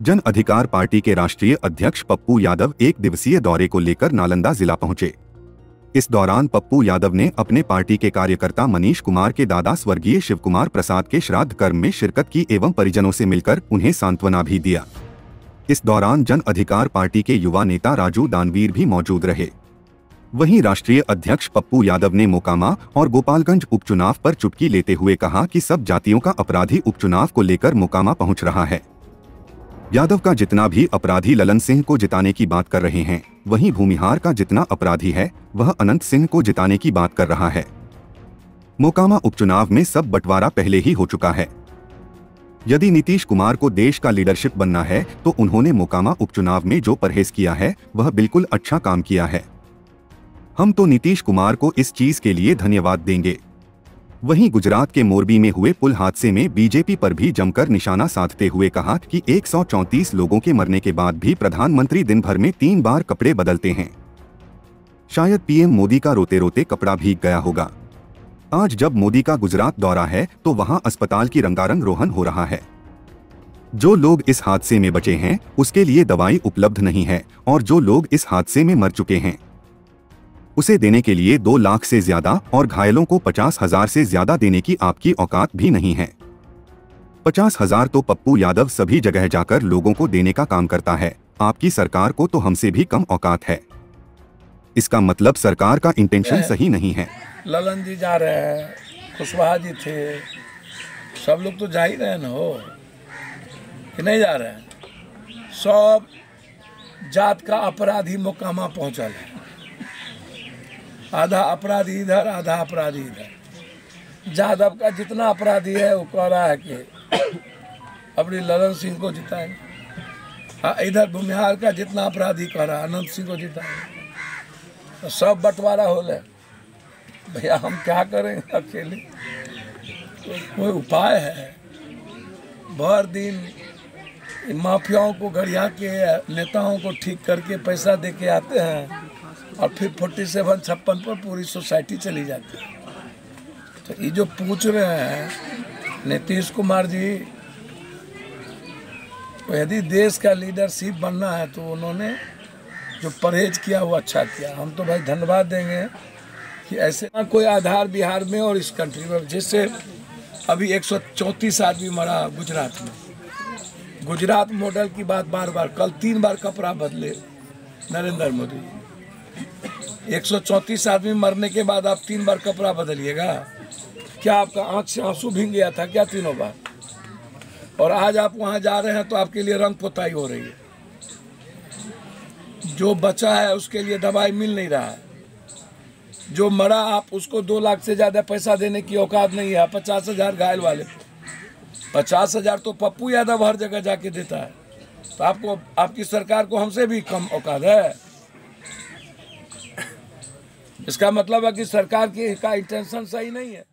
जन अधिकार पार्टी के राष्ट्रीय अध्यक्ष पप्पू यादव एक दिवसीय दौरे को लेकर नालंदा जिला पहुँचे। इस दौरान पप्पू यादव ने अपने पार्टी के कार्यकर्ता मनीष कुमार के दादा स्वर्गीय शिव कुमार प्रसाद के श्राद्ध कर्म में शिरकत की एवं परिजनों से मिलकर उन्हें सांत्वना भी दिया। इस दौरान जन अधिकार पार्टी के युवा नेता राजू दानवीर भी मौजूद रहे। वहीं राष्ट्रीय अध्यक्ष पप्पू यादव ने मोकामा और गोपालगंज उपचुनाव पर चुटकी लेते हुए कहा कि सब जातियों का अपराधी उपचुनाव को लेकर मोकामा पहुँच रहा है। यादव का जितना भी अपराधी ललन सिंह को जिताने की बात कर रहे हैं, वहीं भूमिहार का जितना अपराधी है, वह अनंत सिंह को जिताने की बात कर रहा है। मोकामा उपचुनाव में सब बंटवारा पहले ही हो चुका है। यदि नीतीश कुमार को देश का लीडरशिप बनना है तो उन्होंने मोकामा उपचुनाव में जो परहेज किया है, वह बिल्कुल अच्छा काम किया है। हम तो नीतीश कुमार को इस चीज़ के लिए धन्यवाद देंगे। वहीं गुजरात के मोरबी में हुए पुल हादसे में बीजेपी पर भी जमकर निशाना साधते हुए कहा कि 134 लोगों के मरने के बाद भी प्रधानमंत्री दिन भर में तीन बार कपड़े बदलते हैं। शायद पीएम मोदी का रोते रोते कपड़ा भीग गया होगा। आज जब मोदी का गुजरात दौरा है तो वहाँ अस्पताल की रंगारंग रोहन हो रहा है। जो लोग इस हादसे में बचे हैं, उसके लिए दवाई उपलब्ध नहीं है, और जो लोग इस हादसे में मर चुके हैं उसे देने के लिए दो लाख से ज़्यादा और घायलों को पचास हज़ार से ज़्यादा देने की आपकी औकात भी नहीं है। पचास हज़ार तो पप्पू यादव सभी जगह जाकर लोगों को देने का काम करता है। आपकी सरकार को तो हमसे भी कम औकात है। इसका मतलब सरकार का इंटेंशन सही नहीं है। ललन जी जा रहे हैं कुशवाहा जी थे। सब लोग तो जा ही रहे ना हो। कि नहीं जा रहे हैं? सब जात का अपराधी मोकामा पहुंचल है आधा अपराधी इधर, आधा अपराधी इधर। यादव का जितना अपराधी है, वो कह रहा है कि अपनी ललन सिंह को जिताए हाँ इधर भूमिहार का जितना अपराधी कह रहा है, अनंत सिंह को जिताए तो सब बंटवारा हो ले भैया, हम क्या करेंगे अकेले? तो कोई उपाय है? भर दिन माफियाओं को गड़िया के, नेताओं को ठीक करके पैसा दे के आते हैं। और फिर फोर्टी सेवन छप्पन पर पूरी सोसाइटी चली जाती है। तो ये जो पूछ रहे हैं, नीतीश कुमार जी तो यदि देश का लीडरशिप बनना है तो उन्होंने जो परहेज किया, वो अच्छा किया। हम तो भाई धन्यवाद देंगे कि ऐसे ना कोई आधार बिहार में और इस कंट्री में, जिससे अभी एक सौ चौंतीस आदमी मरा गुजरात में। गुजरात मॉडल की बात बार बार, कल तीन बार कपड़ा बदले नरेंद्र मोदी एक सौ चौंतीस आदमी मरने के बाद आप तीन बार कपड़ा बदलिएगा। क्या आपका आँख से आँसू भींग गया था? क्या तीनों बार? और आज आप वहाँ जा रहे हैं तो आपके लिए रंग पोताई हो रही है। जो बचा है उसके लिए दवाई मिल नहीं रहा है। जो मरा आप उसको दो लाख से ज़्यादा पैसा देने की औकात नहीं है। पचास हज़ार घायल वाले। पचास हज़ार तो पप्पू यादव हर जगह जाके देता है। तो आपको, आपकी सरकार को हमसे भी कम औकात है। इसका मतलब है कि सरकार की का इंटेंशन सही नहीं है।